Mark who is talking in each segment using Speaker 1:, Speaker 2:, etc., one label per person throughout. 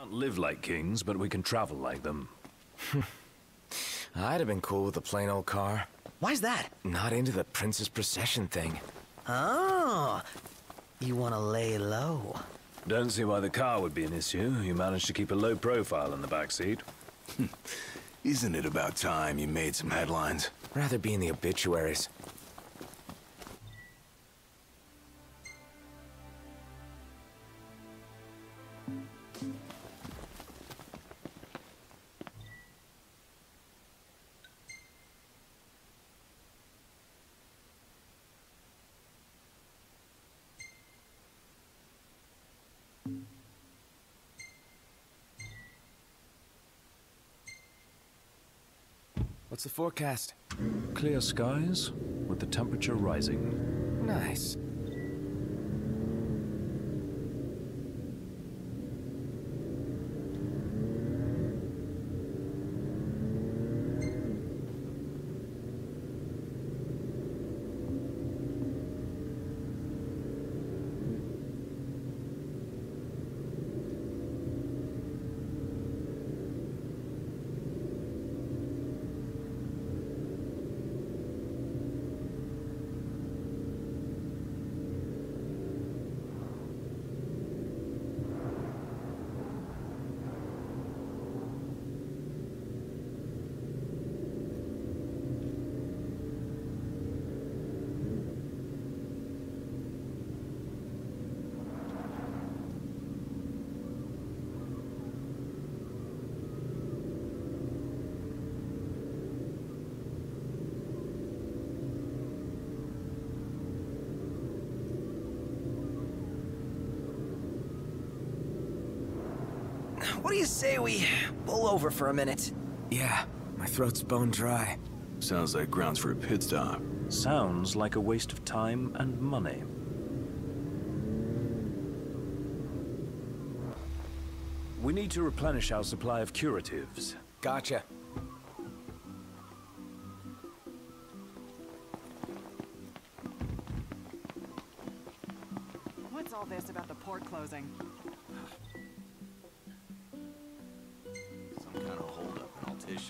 Speaker 1: Can't live like kings, but we can travel like them.
Speaker 2: I'd have been cool with a plain old car.
Speaker 3: Why's that?
Speaker 2: Not into the prince's procession thing.
Speaker 3: Oh, you want to lay low.
Speaker 1: Don't see why the car would be an issue. You managed to keep a low profile in the back seat.
Speaker 4: Isn't it about time you made some headlines?
Speaker 2: Rather be in the obituaries. What's the forecast?
Speaker 1: Clear skies, with the temperature rising.
Speaker 2: Nice.
Speaker 3: What do you say we pull over for a minute?
Speaker 2: Yeah, my throat's bone dry.
Speaker 4: Sounds like grounds for a pit stop.
Speaker 1: Sounds like a waste of time and money. We need to replenish our supply of curatives.
Speaker 2: Gotcha.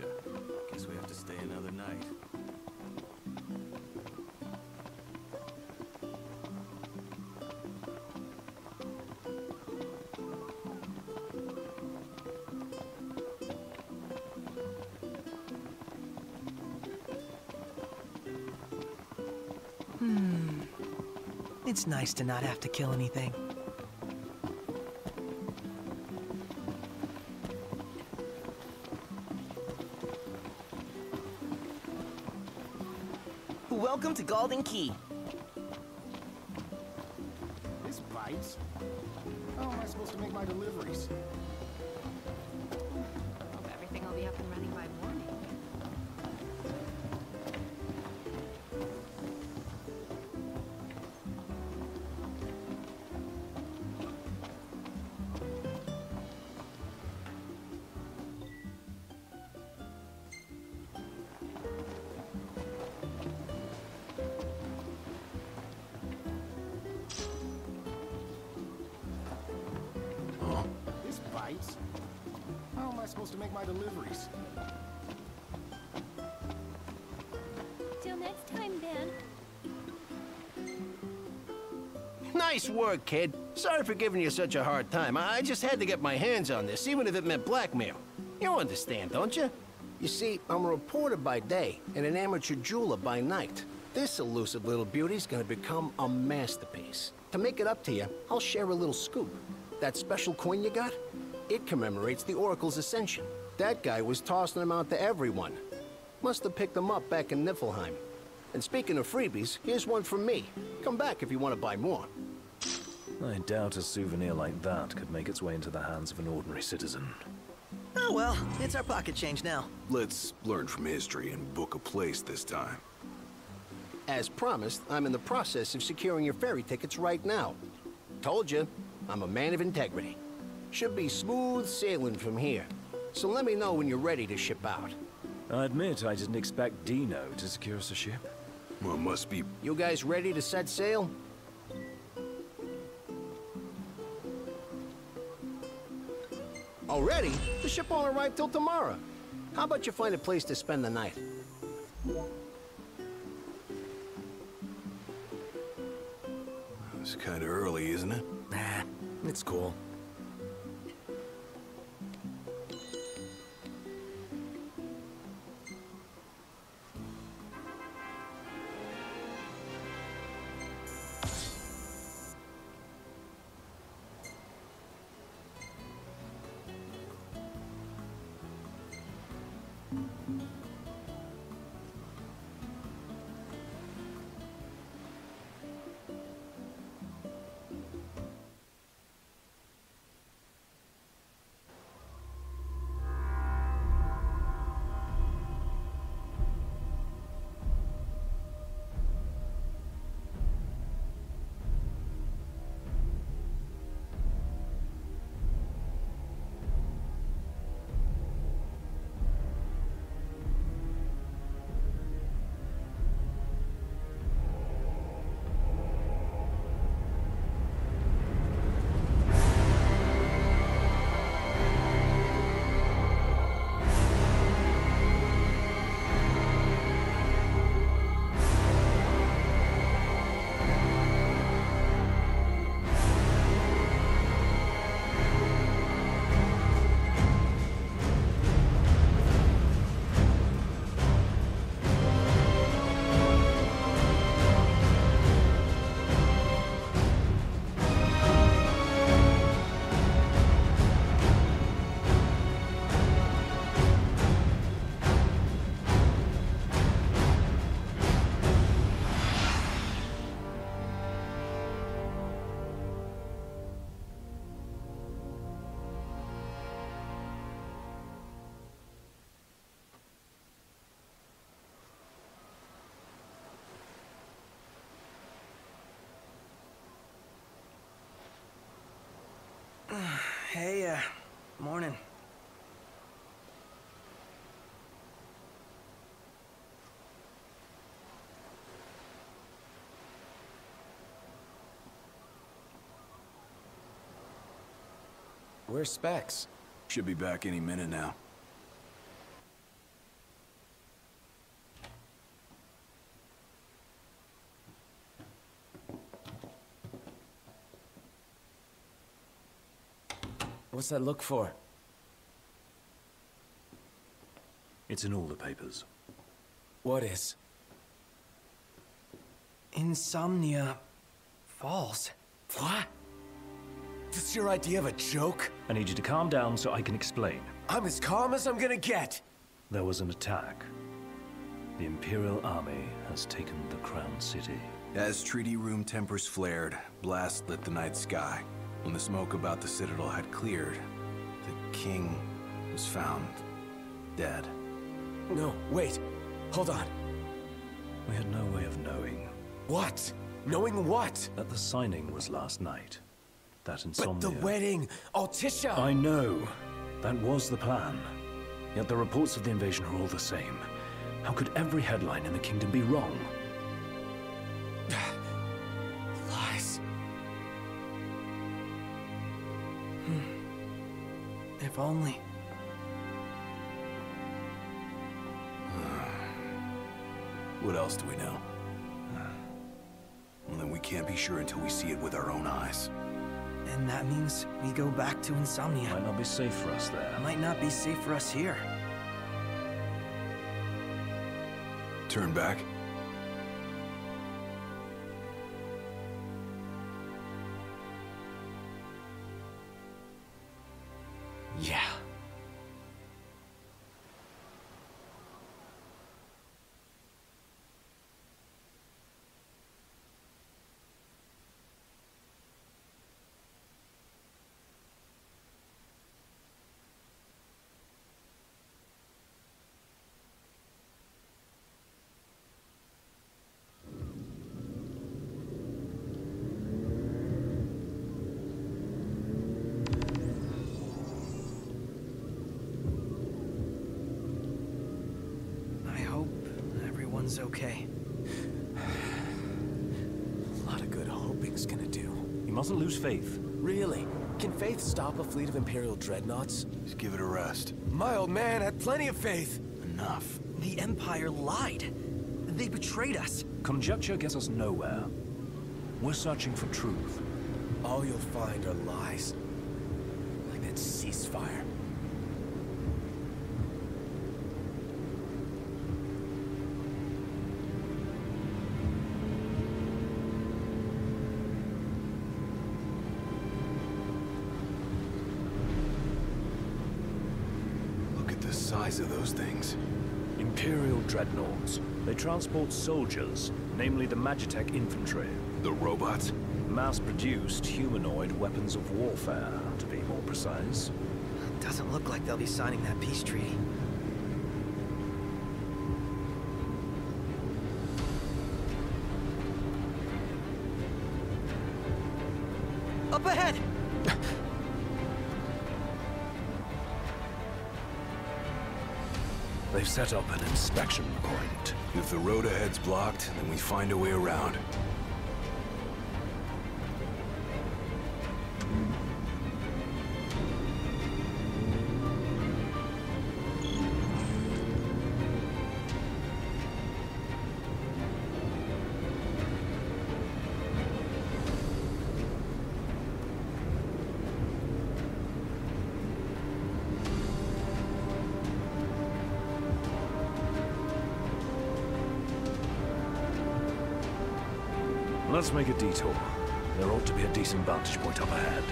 Speaker 4: In Guess we have to stay another night. Hmm.
Speaker 3: It's nice to not have to kill anything. Welcome to Galdin Quay.
Speaker 5: This bites. How am I supposed to make my deliveries?
Speaker 6: Hope everything will be up and running by morning.
Speaker 5: Make my deliveries?
Speaker 6: Till next time, Ben.
Speaker 7: Nice work, kid. Sorry for giving you such a hard time. I I just had to get my hands on this, even if it meant blackmail. You understand, don't you? You see, I'm a reporter by day and an amateur jeweler by night. This elusive little beauty's gonna become a masterpiece. To make it up to you, I'll share a little scoop. That special coin you got? It commemorates the Oracle's ascension. That guy was tossing them out to everyone. Must have picked them up back in Niflheim. And speaking of freebies, here's one from me. Come back if you want to buy more.
Speaker 1: I doubt a souvenir like that could make its way into the hands of an ordinary citizen.
Speaker 3: Oh well, it's our pocket change now.
Speaker 4: Let's learn from history and book a place this time.
Speaker 7: As promised, I'm in the process of securing your ferry tickets right now. Told you, I'm a man of integrity. Should be smooth sailing from here. So let me know when you're ready to ship out.
Speaker 1: I admit I didn't expect Dino to secure us a ship.
Speaker 4: Well, must be
Speaker 7: You guys ready to set sail? Already? The ship won't arrive till tomorrow. How about you find a place to spend the night?
Speaker 4: It's kind of early, isn't it?
Speaker 2: Nah, it's cool.
Speaker 3: Hey, uh, morning.
Speaker 2: Where's Specs?
Speaker 4: Should be back any minute now.
Speaker 2: What's that look for?
Speaker 1: It's in all the papers.
Speaker 2: What is?
Speaker 3: Insomnia Falls.
Speaker 2: What? This your idea of a joke?
Speaker 1: I need you to calm down so I can explain.
Speaker 2: I'm as calm as I'm gonna get.
Speaker 1: There was an attack. The Imperial Army has taken the Crown City.
Speaker 4: As treaty room tempers flared, blast lit the night sky. When the smoke about the Citadel had cleared, the king was found dead.
Speaker 2: No, wait. Hold on.
Speaker 1: We had no way of knowing
Speaker 2: What? Knowing what?
Speaker 1: that the signing was last night. That insomnia.
Speaker 2: But the wedding! Altissia!
Speaker 1: I know. That was the plan. Yet the reports of the invasion are all the same. How could every headline in the kingdom be wrong?
Speaker 3: Only.
Speaker 4: What else do we know? Well, then we can't be sure until we see it with our own eyes.
Speaker 3: And that means we go back to Insomnia.
Speaker 1: Might not be safe for us there.
Speaker 3: Might not be safe for us here.
Speaker 4: Turn back.
Speaker 3: Everyone's okay.
Speaker 2: A lot of good hoping's gonna do.
Speaker 1: You mustn't lose faith.
Speaker 2: Really? Can Faith stop a fleet of Imperial dreadnoughts?
Speaker 4: Just give it a rest.
Speaker 2: My old man had plenty of faith.
Speaker 4: Enough.
Speaker 3: The Empire lied. They betrayed us.
Speaker 1: Conjecture gets us nowhere. We're searching for truth.
Speaker 2: All you'll find are lies. Like that ceasefire.
Speaker 4: Size of those things.
Speaker 1: Imperial dreadnoughts. They transport soldiers, namely the Magitech infantry.
Speaker 4: The robots?
Speaker 1: Mass-produced humanoid weapons of warfare, to be more precise.
Speaker 3: Doesn't look like they'll be signing that peace treaty. Up ahead!
Speaker 1: They've set up an inspection point.
Speaker 4: If the road ahead's blocked, then we find a way around.
Speaker 1: Let's make a detour. There ought to be a decent vantage point up ahead.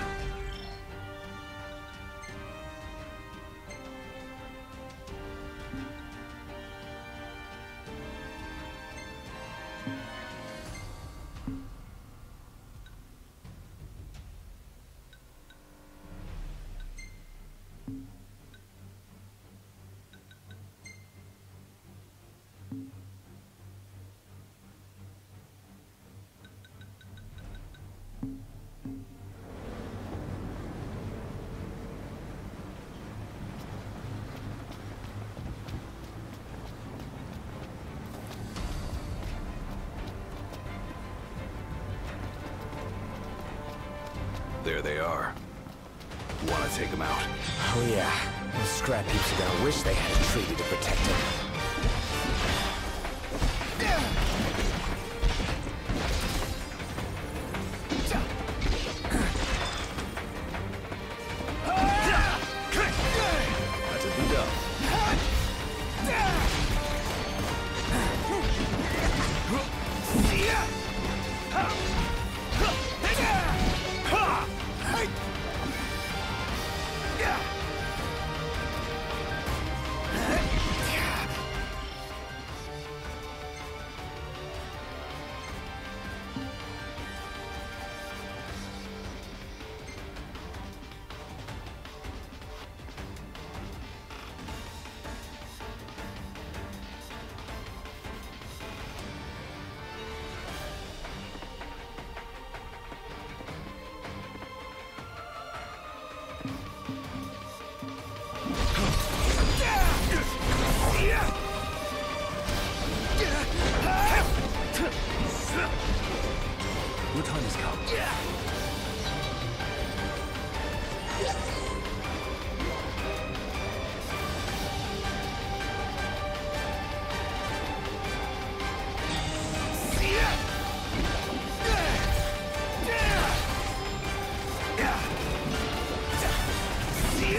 Speaker 1: There they are. Wanna take them out?
Speaker 2: Oh yeah. Those scrap heaps are gonna wish they had a treaty to protect them.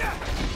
Speaker 1: Вперед!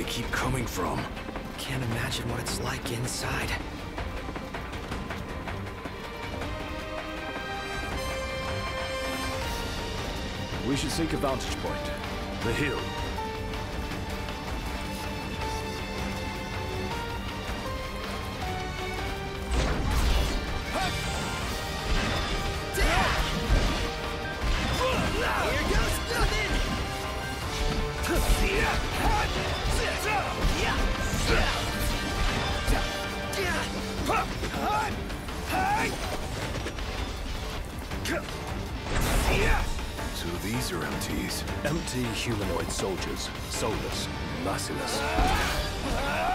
Speaker 3: Keep coming from?
Speaker 2: Can't imagine what it's like inside.
Speaker 1: We should seek a vantage point. The hill.
Speaker 3: So these are empties.
Speaker 1: Empty humanoid soldiers. Soulless. Merciless.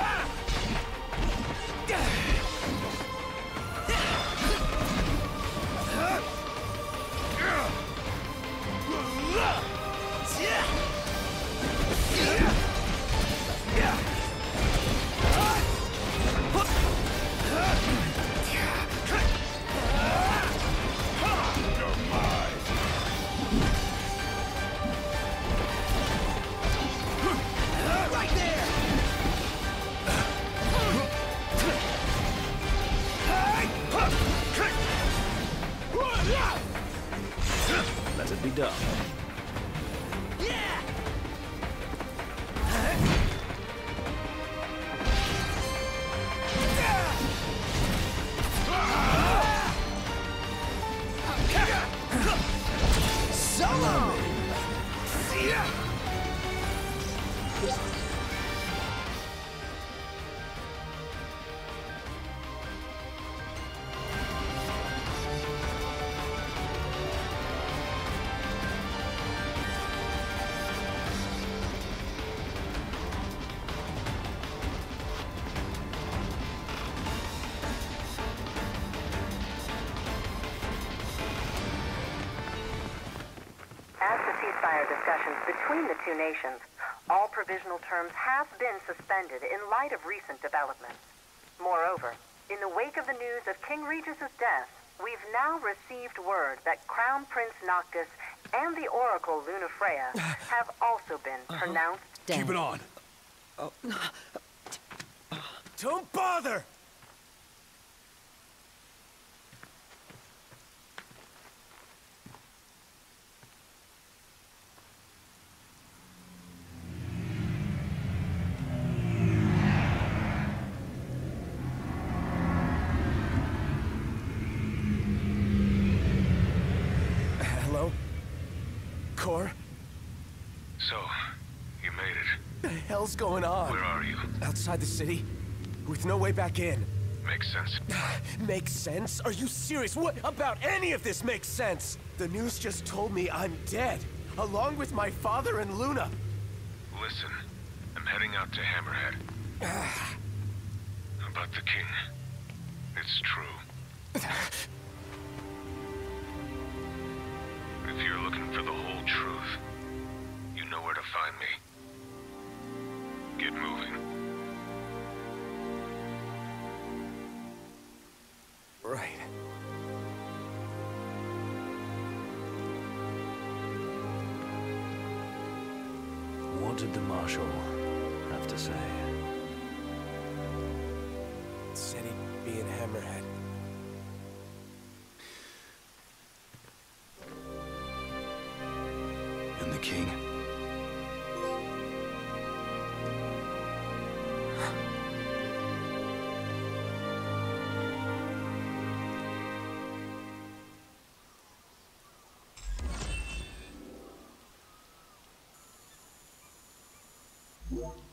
Speaker 8: Discussions between the two nations, all provisional terms have been suspended in light of recent developments. Moreover, in the wake of the news of King Regis's death, we've now received word that Crown Prince Noctis and the Oracle Lunafreya have also been uh-huh. pronounced dead.
Speaker 3: Keep it on. Oh.
Speaker 2: Don't bother! Hello? Cor?
Speaker 4: So, you made it.
Speaker 2: The hell's going on?
Speaker 4: Where are you?
Speaker 2: Outside the city? With no way back in.
Speaker 4: Makes sense.
Speaker 2: Makes sense? Are you serious? What about any of this makes sense? The news just told me I'm dead, along with my father and Luna.
Speaker 4: Listen, I'm heading out to Hammerhead. About the king. It's true. If you're looking for the whole truth, you know where to find me. Get moving.
Speaker 2: Right.
Speaker 1: What did the Marshal have to say?
Speaker 2: Said he'd be in Hammerhead.
Speaker 1: Yeah.